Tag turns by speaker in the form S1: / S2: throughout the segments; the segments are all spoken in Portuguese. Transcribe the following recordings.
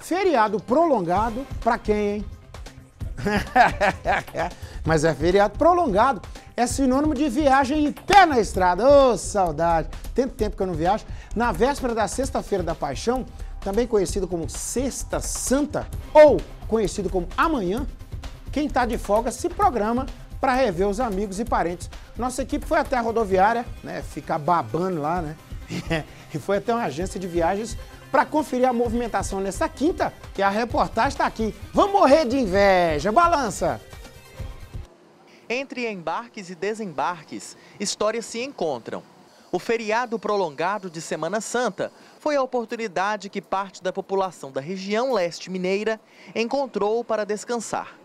S1: Feriado prolongado para quem, hein? Mas é feriado prolongado. É sinônimo de viagem e pé na estrada. Ô, oh, saudade. Tanto tempo que eu não viajo. Na véspera da Sexta-feira da Paixão, também conhecido como Sexta Santa ou conhecido como Amanhã, quem está de folga se programa para rever os amigos e parentes. Nossa equipe foi até a rodoviária, né, ficar babando lá, né? e foi até uma agência de viagens para conferir a movimentação nessa quinta, que a reportagem está aqui. Vamos morrer de inveja, balança!
S2: Entre embarques e desembarques, histórias se encontram. O feriado prolongado de Semana Santa foi a oportunidade que parte da população da região leste mineira encontrou para descansar.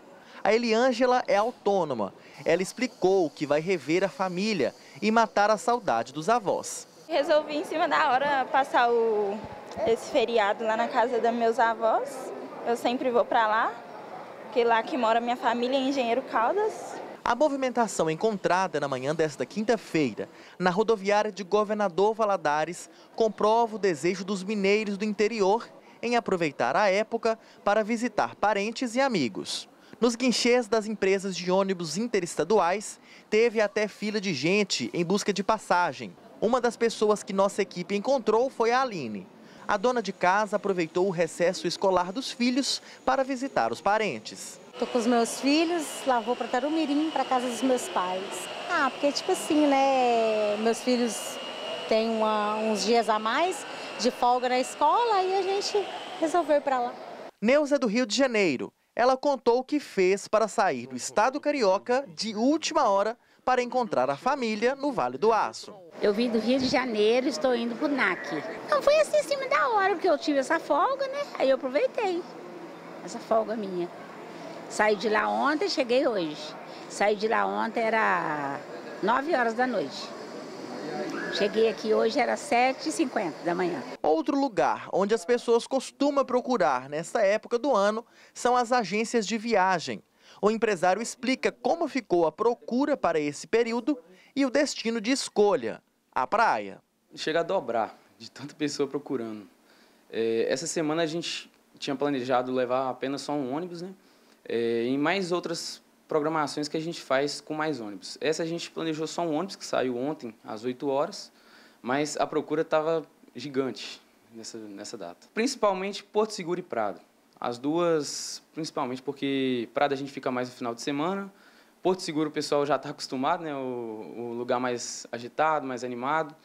S2: A Eliângela é autônoma. Ela explicou que vai rever a família e matar a saudade dos avós.
S3: Resolvi em cima da hora passar o, esse feriado lá na casa dos meus avós. Eu sempre vou para lá, porque lá que mora minha família é Engenheiro Caldas.
S2: A movimentação encontrada na manhã desta quinta-feira na rodoviária de Governador Valadares comprova o desejo dos mineiros do interior em aproveitar a época para visitar parentes e amigos. Nos guinchês das empresas de ônibus interestaduais, teve até fila de gente em busca de passagem. Uma das pessoas que nossa equipe encontrou foi a Aline. A dona de casa aproveitou o recesso escolar dos filhos para visitar os parentes.
S4: Tô com os meus filhos, lá vou para Tarumirim, para casa dos meus pais. Ah, porque tipo assim, né, meus filhos têm uma, uns dias a mais de folga na escola e a gente resolveu ir para lá.
S2: Neuza é do Rio de Janeiro. Ela contou o que fez para sair do estado carioca de última hora para encontrar a família no Vale do Aço.
S5: Eu vim do Rio de Janeiro, estou indo para o NAC. Não foi assim em cima da hora, porque eu tive essa folga, né? Aí eu aproveitei essa folga minha. Saí de lá ontem, cheguei hoje. Saí de lá ontem, era 9 horas da noite. Cheguei aqui hoje, era 7h50 da manhã.
S2: Outro lugar onde as pessoas costumam procurar nesta época do ano são as agências de viagem. O empresário explica como ficou a procura para esse período e o destino de escolha, a praia.
S6: Chega a dobrar de tanta pessoa procurando. É, essa semana a gente tinha planejado levar apenas só um ônibus, né? é, em mais outras programações que a gente faz com mais ônibus. Essa a gente planejou só um ônibus que saiu ontem às 8 horas, mas a procura estava gigante nessa, nessa data. Principalmente Porto Seguro e Prado. As duas, principalmente porque Prado a gente fica mais no final de semana, Porto Seguro o pessoal já está acostumado, né? O, o, lugar mais agitado, mais animado.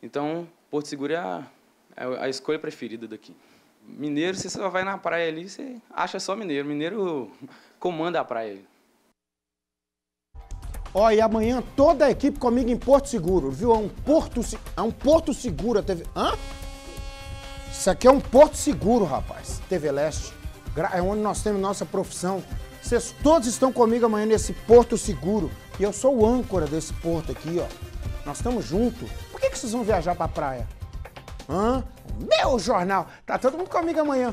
S6: Então, Porto Seguro é a, é a escolha preferida daqui. Mineiro, você só vai na praia ali, você acha só mineiro. Mineiro comanda a praia.
S1: Ó, e amanhã toda a equipe comigo em Porto Seguro, viu? É um Porto, é um Porto Seguro a TV. Hã? Isso aqui é um Porto Seguro, rapaz. TV Leste. É onde nós temos nossa profissão. Vocês todos estão comigo amanhã nesse Porto Seguro. E eu sou o âncora desse porto aqui, ó. Nós estamos juntos. Por que, que vocês vão viajar pra praia? Hã? Meu jornal. Tá todo mundo comigo amanhã.